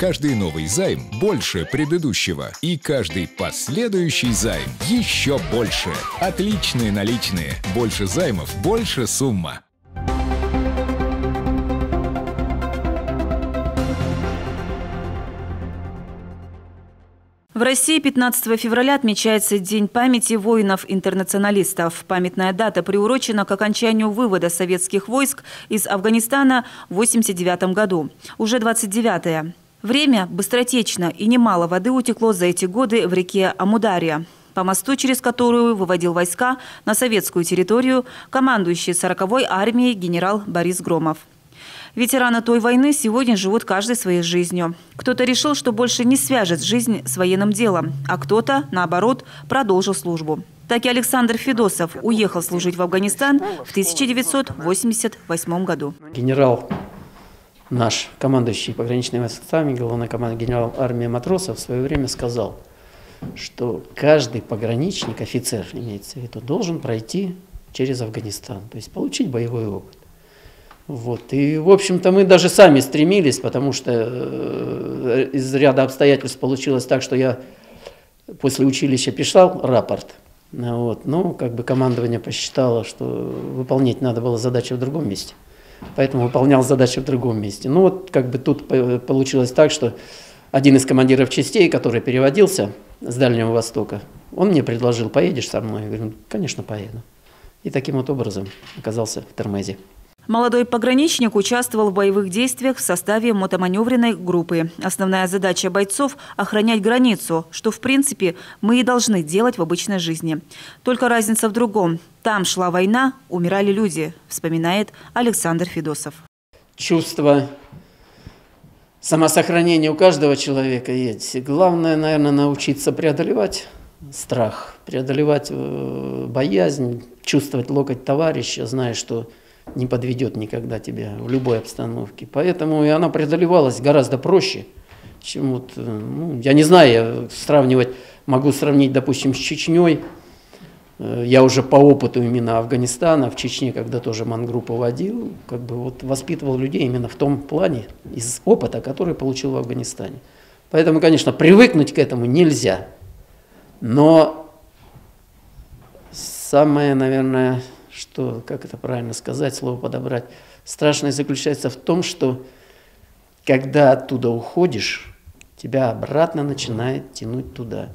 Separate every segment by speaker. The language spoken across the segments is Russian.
Speaker 1: Каждый новый займ больше предыдущего. И каждый последующий займ еще больше. Отличные наличные. Больше займов, больше сумма.
Speaker 2: В России 15 февраля отмечается День памяти воинов-интернационалистов. Памятная дата приурочена к окончанию вывода советских войск из Афганистана в 1989 году. Уже 29-е. Время быстротечно и немало воды утекло за эти годы в реке Амудария по мосту, через которую выводил войска на советскую территорию командующий 40-й армией генерал Борис Громов. Ветераны той войны сегодня живут каждой своей жизнью. Кто-то решил, что больше не свяжет жизнь с военным делом, а кто-то, наоборот, продолжил службу. Так и Александр Федосов уехал служить в Афганистан в 1988 году.
Speaker 3: Генерал наш, командующий пограничными войсками, главный командир генерал армии матросов в свое время сказал, что каждый пограничник, офицер имеется в виду, должен пройти через Афганистан, то есть получить боевой опыт. Вот. И, в общем-то, мы даже сами стремились, потому что э, из ряда обстоятельств получилось так, что я после училища писал рапорт. Вот. Но как бы командование посчитало, что выполнять надо было задачи в другом месте. Поэтому выполнял задачи в другом месте. Ну вот как бы тут получилось так, что один из командиров частей, который переводился с Дальнего Востока, он мне предложил, поедешь со мной? Я говорю, конечно, поеду. И таким вот образом оказался в Термезе.
Speaker 2: Молодой пограничник участвовал в боевых действиях в составе мотоманевренной группы. Основная задача бойцов – охранять границу, что, в принципе, мы и должны делать в обычной жизни. Только разница в другом. Там шла война, умирали люди, вспоминает Александр Федосов.
Speaker 3: Чувство самосохранения у каждого человека есть. Главное, наверное, научиться преодолевать страх, преодолевать э, боязнь, чувствовать локоть товарища, зная, что не подведет никогда тебя в любой обстановке. Поэтому и она преодолевалась гораздо проще, чем вот, э, ну, я не знаю, я сравнивать, могу сравнить, допустим, с Чечней. Э, я уже по опыту именно Афганистана, в Чечне, когда тоже мангруппу водил, как бы вот воспитывал людей именно в том плане, из опыта, который получил в Афганистане. Поэтому, конечно, привыкнуть к этому нельзя. Но самое, наверное, что, как это правильно сказать, слово подобрать, страшное заключается в том, что когда оттуда уходишь, тебя обратно начинает тянуть туда.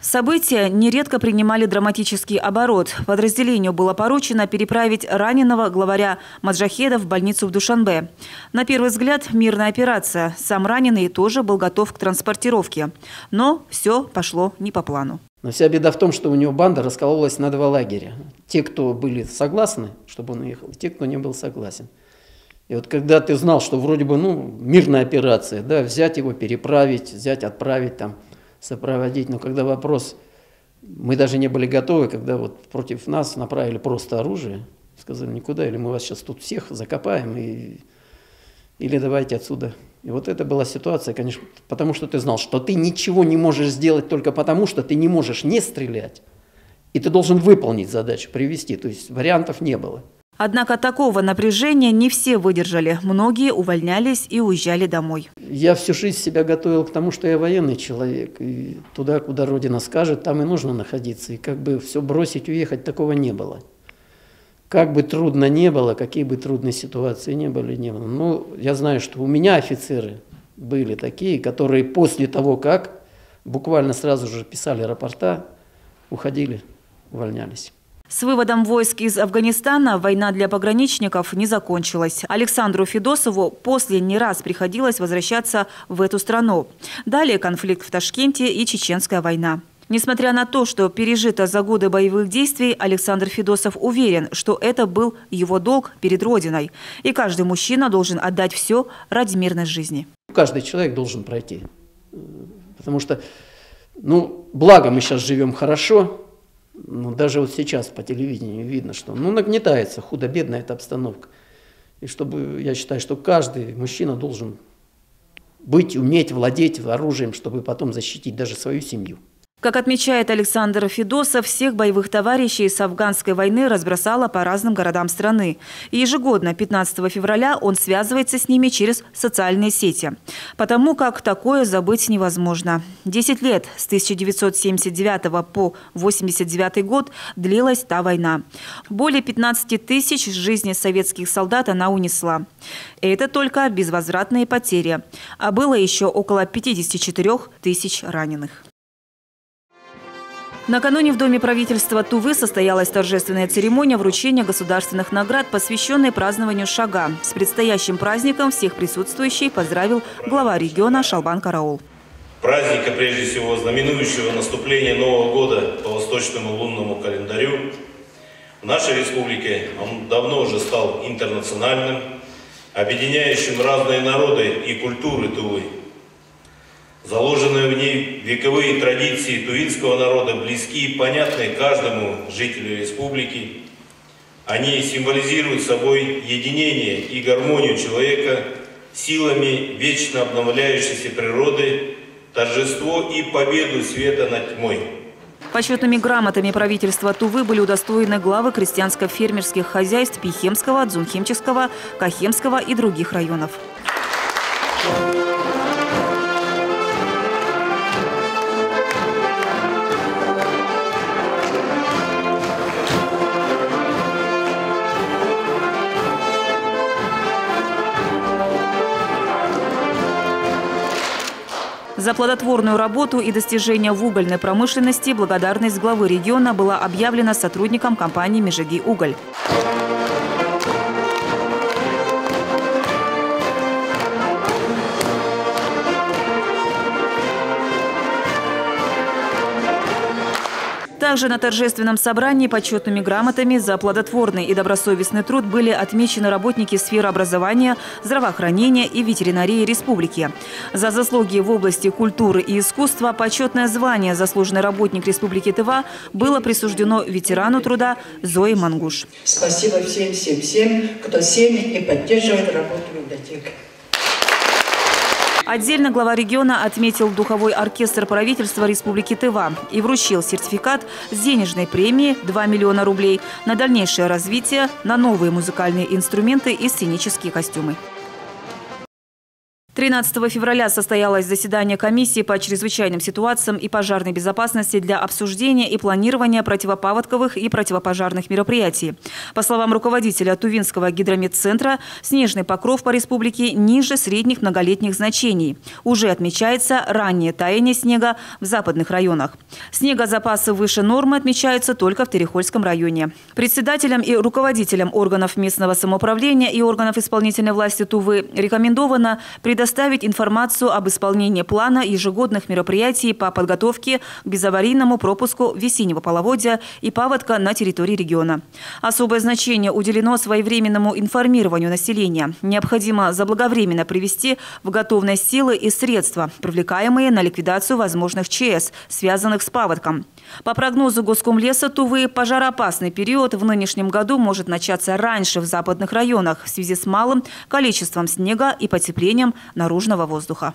Speaker 2: События нередко принимали драматический оборот. Подразделению было поручено переправить раненого главаря Маджахеда в больницу в Душанбе. На первый взгляд мирная операция. Сам раненый тоже был готов к транспортировке. Но все пошло не по плану.
Speaker 3: Но вся беда в том, что у него банда раскололась на два лагеря. Те, кто были согласны, чтобы он уехал, и те, кто не был согласен. И вот когда ты знал, что вроде бы ну, мирная операция, да, взять его, переправить, взять, отправить, там, сопроводить, но когда вопрос, мы даже не были готовы, когда вот против нас направили просто оружие, сказали никуда, или мы вас сейчас тут всех закопаем, и, или давайте отсюда и вот это была ситуация, конечно, потому что ты знал, что ты ничего не можешь сделать только потому, что ты не можешь не стрелять. И ты должен выполнить задачу, привести. То есть вариантов не было.
Speaker 2: Однако такого напряжения не все выдержали. Многие увольнялись и уезжали домой.
Speaker 3: Я всю жизнь себя готовил к тому, что я военный человек. И туда, куда Родина скажет, там и нужно находиться. И как бы все бросить, уехать, такого не было как бы трудно не было, какие бы трудные ситуации не были, не было. Ну, я знаю, что у меня офицеры были такие, которые после того, как буквально сразу же писали рапорта, уходили, увольнялись.
Speaker 2: С выводом войск из Афганистана война для пограничников не закончилась. Александру Федосову после не раз приходилось возвращаться в эту страну. Далее конфликт в Ташкенте и Чеченская война. Несмотря на то, что пережито за годы боевых действий, Александр Федосов уверен, что это был его долг перед Родиной. И каждый мужчина должен отдать все ради мирной жизни.
Speaker 3: Каждый человек должен пройти. Потому что, ну, благо мы сейчас живем хорошо, но даже вот сейчас по телевидению видно, что ну, нагнетается худо-бедно эта обстановка. И чтобы, я считаю, что каждый мужчина должен быть, уметь владеть оружием, чтобы потом защитить даже свою семью.
Speaker 2: Как отмечает Александр Федосов, всех боевых товарищей с афганской войны разбросало по разным городам страны. И ежегодно, 15 февраля, он связывается с ними через социальные сети. Потому как такое забыть невозможно. Десять лет, с 1979 по 1989 год, длилась та война. Более 15 тысяч жизней советских солдат она унесла. Это только безвозвратные потери. А было еще около 54 тысяч раненых. Накануне в Доме правительства Тувы состоялась торжественная церемония вручения государственных наград, посвященной празднованию Шага. С предстоящим праздником всех присутствующих поздравил глава региона Шалбан Караул.
Speaker 4: Праздника, прежде всего, знаменующего наступление Нового года по восточному лунному календарю, в нашей республике он давно уже стал интернациональным, объединяющим разные народы и культуры Тувы – Заложенные в ней вековые традиции тувинского народа близки и понятны каждому жителю республики. Они символизируют собой единение и гармонию человека силами вечно обновляющейся природы, торжество и победу света над тьмой.
Speaker 2: Почетными грамотами правительства Тувы были удостоены главы крестьянско-фермерских хозяйств Пихемского, Дзунхемческого, Кахемского и других районов. За плодотворную работу и достижения в угольной промышленности благодарность главы региона была объявлена сотрудникам компании «Межеги Уголь». Также на торжественном собрании почетными грамотами за плодотворный и добросовестный труд были отмечены работники сферы образования, здравоохранения и ветеринарии республики. За заслуги в области культуры и искусства почетное звание «Заслуженный работник Республики Тыва» было присуждено ветерану труда Зои Мангуш.
Speaker 5: Спасибо всем-всем-всем, кто семит и поддерживает работу библиотеки.
Speaker 2: Отдельно глава региона отметил духовой оркестр правительства Республики Тыва и вручил сертификат с денежной премией 2 миллиона рублей на дальнейшее развитие, на новые музыкальные инструменты и сценические костюмы. 13 февраля состоялось заседание комиссии по чрезвычайным ситуациям и пожарной безопасности для обсуждения и планирования противопаводковых и противопожарных мероприятий. По словам руководителя Тувинского гидрометцентра, снежный покров по республике ниже средних многолетних значений. Уже отмечается раннее таяние снега в западных районах. Снегозапасы выше нормы отмечаются только в Терехольском районе. Председателям и руководителям органов местного самоуправления и органов исполнительной власти Тувы рекомендовано предоставить предоставить информацию об исполнении плана ежегодных мероприятий по подготовке к безаварийному пропуску весеннего половодья и паводка на территории региона. Особое значение уделено своевременному информированию населения. Необходимо заблаговременно привести в готовность силы и средства, привлекаемые на ликвидацию возможных ЧС, связанных с паводком. По прогнозу Госкомлеса Тувы, пожароопасный период в нынешнем году может начаться раньше в западных районах в связи с малым количеством снега и потеплением наружного воздуха.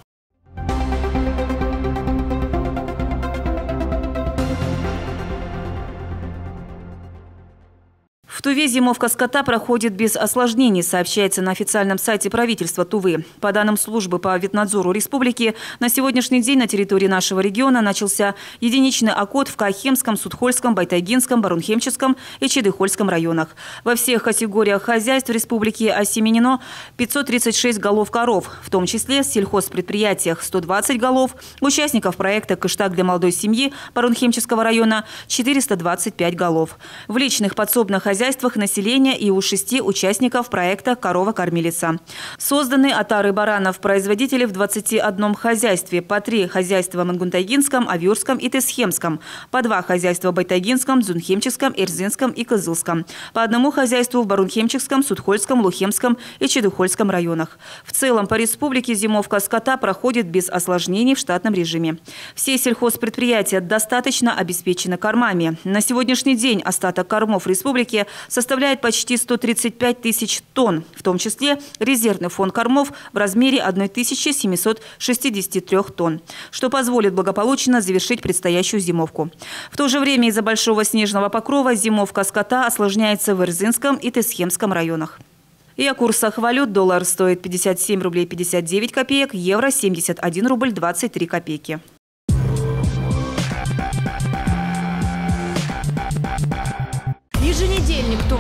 Speaker 2: Туве зимовка скота проходит без осложнений, сообщается на официальном сайте правительства Тувы. По данным службы по ветнадзору республики, на сегодняшний день на территории нашего региона начался единичный окот в Кахемском, Судхольском, Байтагинском, Барунхемческом и Чедыхольском районах. Во всех категориях хозяйств республики осеменено 536 голов коров, в том числе в сельхозпредприятиях 120 голов, участников проекта «Кыштаг для молодой семьи» Барунхемческого района 425 голов. В личных подсобных хозяйствах хозяйствах населения и у шести участников проекта «Корова-кормилица». Созданы отары баранов производители в 21 хозяйстве, по три хозяйства в Мангунтайгинском, Авюрском и Тесхемском, по два хозяйства в Байтайгинском, Дзунхемческом, Эрзинском и Кызылском, по одному хозяйству в Барунхемческом, Судхольском, Лухемском и Чедухольском районах. В целом по республике зимовка скота проходит без осложнений в штатном режиме. Все сельхозпредприятия достаточно обеспечены кормами. На сегодняшний день остаток кормов республики составляет почти 135 тысяч тонн, в том числе резервный фонд кормов в размере 1763 тонн, что позволит благополучно завершить предстоящую зимовку. В то же время из-за большого снежного покрова зимовка скота осложняется в Ирзинском и Тесхемском районах. И о курсах валют. Доллар стоит 57 рублей 59 копеек, евро 71 рубль 23 копейки.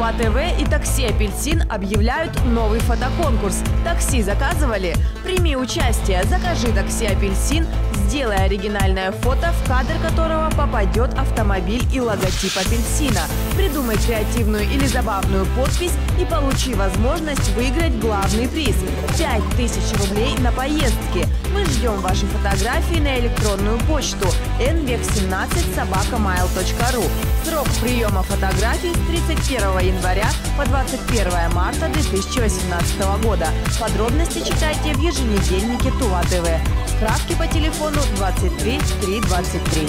Speaker 6: Тува ТВ и такси «Апельсин» объявляют новый фотоконкурс. Такси заказывали? Прими участие. Закажи такси «Апельсин», сделай оригинальное фото, в кадр которого попадет автомобиль и логотип «Апельсина». Придумай креативную или забавную подпись и получи возможность выиграть главный приз – 5000 рублей на поездки. Мы ждем ваши фотографии на электронную почту nvec17 собакамайл.ру. Срок приема фотографий с 31 января по 21 марта 2018 года. Подробности читайте в еженедельнике Тува ТВ. Справки по телефону 23 3 23.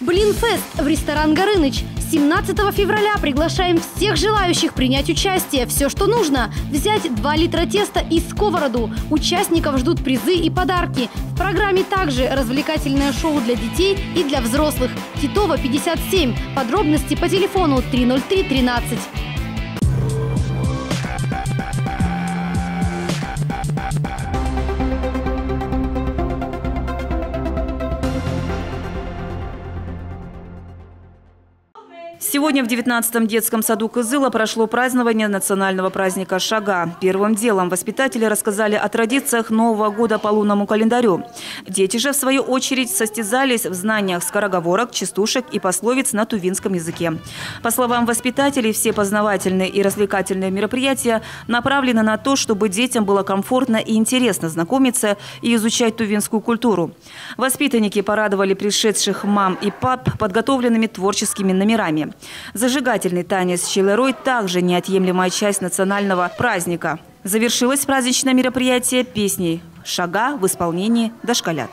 Speaker 7: Блинфест в ресторан «Горыныч». 17 февраля приглашаем всех желающих принять участие. Все, что нужно – взять 2 литра теста и сковороду. Участников ждут призы и подарки. В программе также развлекательное шоу для детей и для взрослых. Титова, 57. Подробности по телефону 303 13.
Speaker 2: Сегодня в 19-м детском саду Кызыла прошло празднование национального праздника Шага. Первым делом воспитатели рассказали о традициях Нового года по лунному календарю. Дети же, в свою очередь, состязались в знаниях скороговорок, частушек и пословиц на тувинском языке. По словам воспитателей, все познавательные и развлекательные мероприятия направлены на то, чтобы детям было комфортно и интересно знакомиться и изучать тувинскую культуру. Воспитанники порадовали пришедших мам и пап подготовленными творческими номерами. Зажигательный танец Щелерой также неотъемлемая часть национального праздника. Завершилось праздничное мероприятие песней «Шага» в исполнении «Дошколят».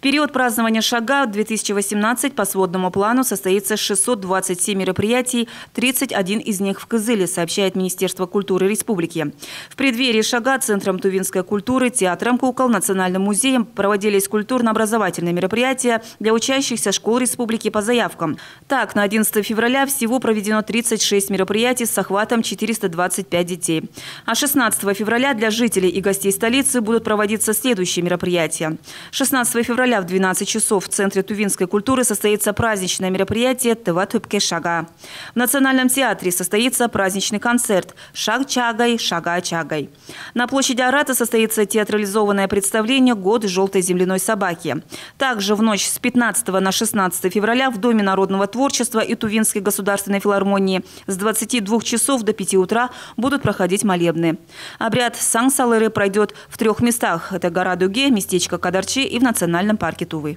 Speaker 2: Период празднования Шага 2018 по сводному плану состоится 627 мероприятий, 31 из них в Кызыле, сообщает Министерство культуры республики. В преддверии Шага Центром тувинской культуры, Театром кукол, Национальным музеем проводились культурно-образовательные мероприятия для учащихся школ республики по заявкам. Так, на 11 февраля всего проведено 36 мероприятий с охватом 425 детей. А 16 февраля для жителей и гостей столицы будут проводиться следующие мероприятия. 16 февраля февраля в 12 часов в Центре тувинской культуры состоится праздничное мероприятие «Тыва Тупке Шага». В Национальном театре состоится праздничный концерт «Шаг Чагай, Шага Чагай». На площади Арата состоится театрализованное представление «Год желтой земляной собаки». Также в ночь с 15 на 16 февраля в Доме народного творчества и Тувинской государственной филармонии с 22 часов до 5 утра будут проходить молебны. Обряд Сан-Салыры пройдет в трех местах. Это гора Дуге, местечко Кадарчи и в Национальном парке Тувы.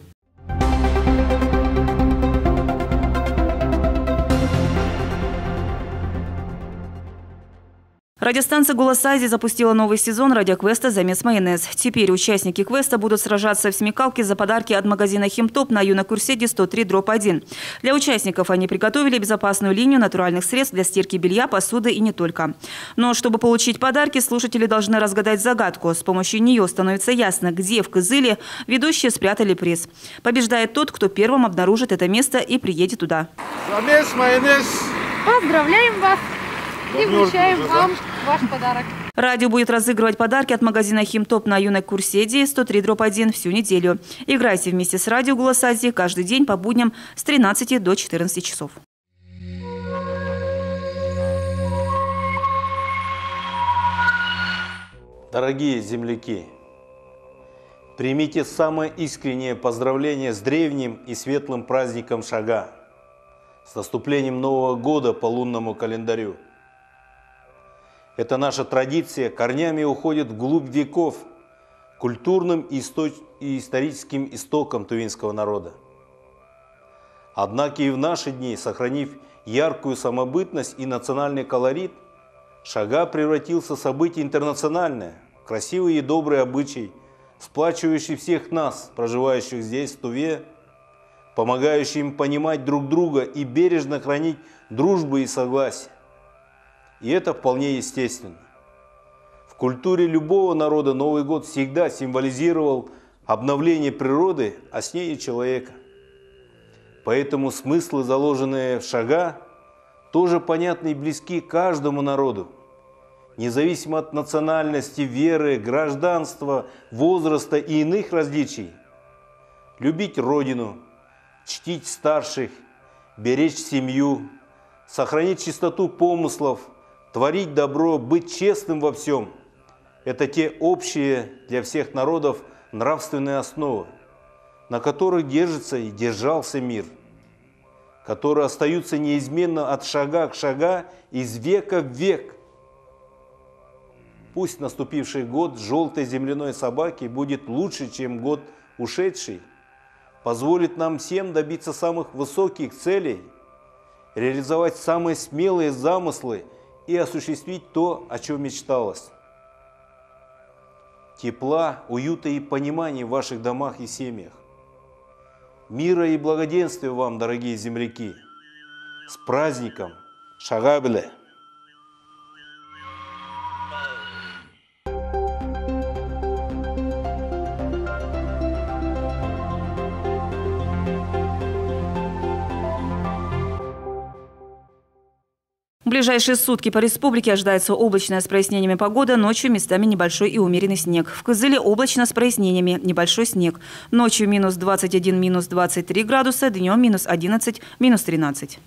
Speaker 2: Радиостанция «Голос Азии» запустила новый сезон радиоквеста «Замес майонез». Теперь участники квеста будут сражаться в смекалке за подарки от магазина «Химтоп» на Юнокурседе 103 дроп 1. Для участников они приготовили безопасную линию натуральных средств для стирки белья, посуды и не только. Но чтобы получить подарки, слушатели должны разгадать загадку. С помощью нее становится ясно, где в Кызыле ведущие спрятали приз. Побеждает тот, кто первым обнаружит это место и приедет туда.
Speaker 8: Замес майонез.
Speaker 7: Поздравляем вас и вручаем вам ваш подарок.
Speaker 2: Радио будет разыгрывать подарки от магазина «Химтоп» на юной Курседии 103 дроп 1 всю неделю. Играйте вместе с радио «Голос Азии» каждый день по будням с 13 до 14 часов.
Speaker 9: Дорогие земляки, примите самое искреннее поздравление с древним и светлым праздником Шага, с наступлением Нового года по лунному календарю. Эта наша традиция корнями уходит вглубь веков, культурным и историческим истокам тувинского народа. Однако и в наши дни, сохранив яркую самобытность и национальный колорит, Шага превратился в событие интернациональное, красивый и добрый обычай, сплачивающий всех нас, проживающих здесь, в Туве, помогающий им понимать друг друга и бережно хранить дружбу и согласие. И это вполне естественно. В культуре любого народа Новый год всегда символизировал обновление природы, а с ней и человека. Поэтому смыслы, заложенные в шага, тоже понятны и близки каждому народу, независимо от национальности, веры, гражданства, возраста и иных различий. Любить Родину, чтить старших, беречь семью, сохранить чистоту помыслов, творить добро, быть честным во всем – это те общие для всех народов нравственные основы, на которых держится и держался мир, которые остаются неизменно от шага к шага, из века в век. Пусть наступивший год желтой земляной собаки будет лучше, чем год ушедший, позволит нам всем добиться самых высоких целей, реализовать самые смелые замыслы и осуществить то, о чем мечталось тепла, уюта и понимания в ваших домах и семьях. Мира и благоденствия вам, дорогие земляки! С праздником! Шагабеле!
Speaker 2: Ближайшие сутки по республике ожидается облачная с прояснениями погода, ночью местами небольшой и умеренный снег. В Кызыле облачно с прояснениями, небольшой снег. Ночью минус 21, минус 23 градуса, днем минус 11, минус 13.